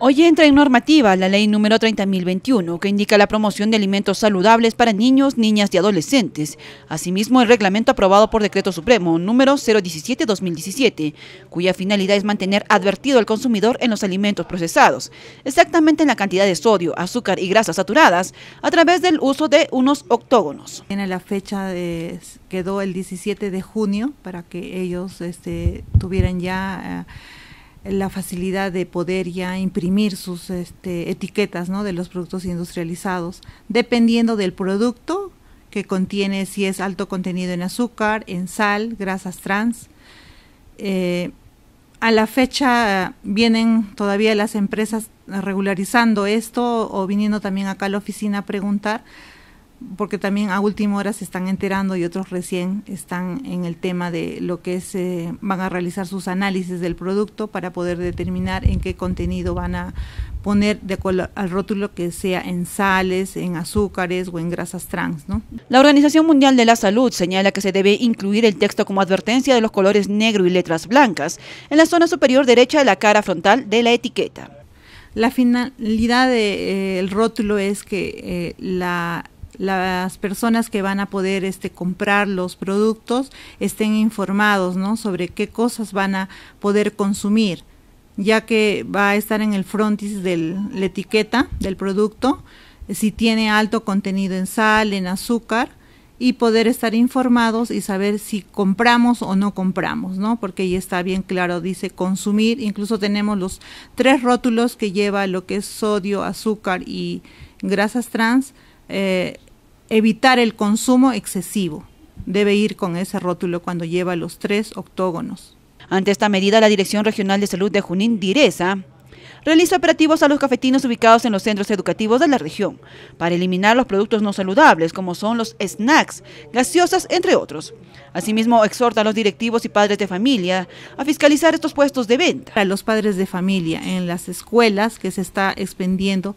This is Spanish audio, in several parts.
Hoy entra en normativa la ley número 30.021 que indica la promoción de alimentos saludables para niños, niñas y adolescentes. Asimismo, el reglamento aprobado por Decreto Supremo número 017-2017, cuya finalidad es mantener advertido al consumidor en los alimentos procesados, exactamente en la cantidad de sodio, azúcar y grasas saturadas, a través del uso de unos octógonos. Tiene la fecha quedó el 17 de junio para que ellos este, tuvieran ya... Eh, la facilidad de poder ya imprimir sus este, etiquetas ¿no? de los productos industrializados, dependiendo del producto que contiene, si es alto contenido en azúcar, en sal, grasas trans. Eh, a la fecha vienen todavía las empresas regularizando esto o viniendo también acá a la oficina a preguntar porque también a última hora se están enterando y otros recién están en el tema de lo que es, eh, van a realizar sus análisis del producto para poder determinar en qué contenido van a poner de acuerdo al rótulo que sea en sales, en azúcares o en grasas trans. ¿no? La Organización Mundial de la Salud señala que se debe incluir el texto como advertencia de los colores negro y letras blancas en la zona superior derecha de la cara frontal de la etiqueta. La finalidad del eh, rótulo es que eh, la las personas que van a poder este, comprar los productos estén informados ¿no? sobre qué cosas van a poder consumir, ya que va a estar en el frontis de la etiqueta del producto, si tiene alto contenido en sal, en azúcar, y poder estar informados y saber si compramos o no compramos, ¿no? Porque ahí está bien claro, dice consumir, incluso tenemos los tres rótulos que lleva lo que es sodio, azúcar y grasas trans, eh, evitar el consumo excesivo. Debe ir con ese rótulo cuando lleva los tres octógonos. Ante esta medida, la Dirección Regional de Salud de Junín, Direza, realiza operativos a los cafetinos ubicados en los centros educativos de la región para eliminar los productos no saludables como son los snacks, gaseosas, entre otros. Asimismo, exhorta a los directivos y padres de familia a fiscalizar estos puestos de venta. A los padres de familia en las escuelas que se está expendiendo,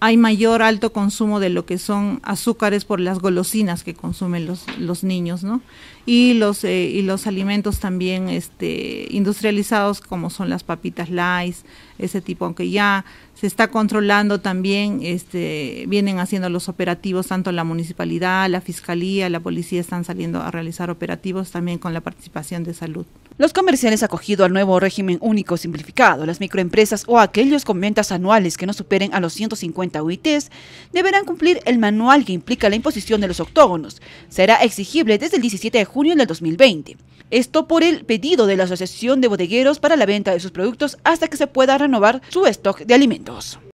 hay mayor alto consumo de lo que son azúcares por las golosinas que consumen los, los niños, ¿no? Y los, eh, y los alimentos también este, industrializados como son las papitas light, ese tipo, aunque ya se está controlando también, este, vienen haciendo los operativos, tanto la municipalidad, la fiscalía, la policía están saliendo a realizar operativos también con la participación de salud. Los comerciales acogidos al nuevo régimen único simplificado, las microempresas o aquellos con ventas anuales que no superen a los 150 UITs, deberán cumplir el manual que implica la imposición de los octógonos. Será exigible desde el 17 de junio del 2020. Esto por el pedido de la Asociación de Bodegueros para la venta de sus productos hasta que se pueda renovar su stock de alimentos.